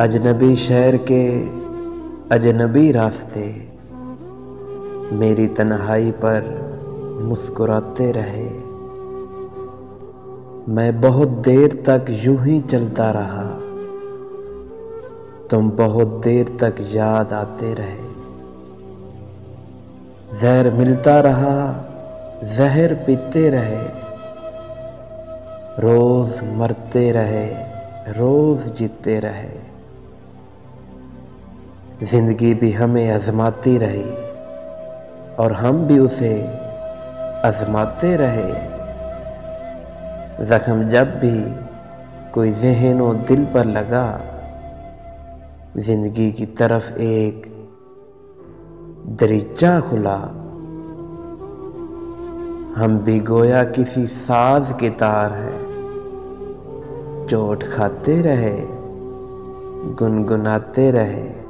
अजनबी शहर के अजनबी रास्ते मेरी तन्हाई पर मुस्कुराते रहे। मैं बहुत देर तक यूँ ही चलता रहा। तुम बहुत देर तक याद आते रहे। जहर मिलता रहा, जहर पीते रहे। रोज मरते रहे, रोज जीते रहे। ज़िंदगी भी हमें आजमाती रही और हम भी उसे आजमाते रहे। जख्म जब भी कोई जहन और दिल पर लगा, ज़िंदगी की तरफ़ एक दरीचा खुला। हम भी गोया किसी साज के तार हैं, चोट खाते रहे, गुनगुनाते रहे।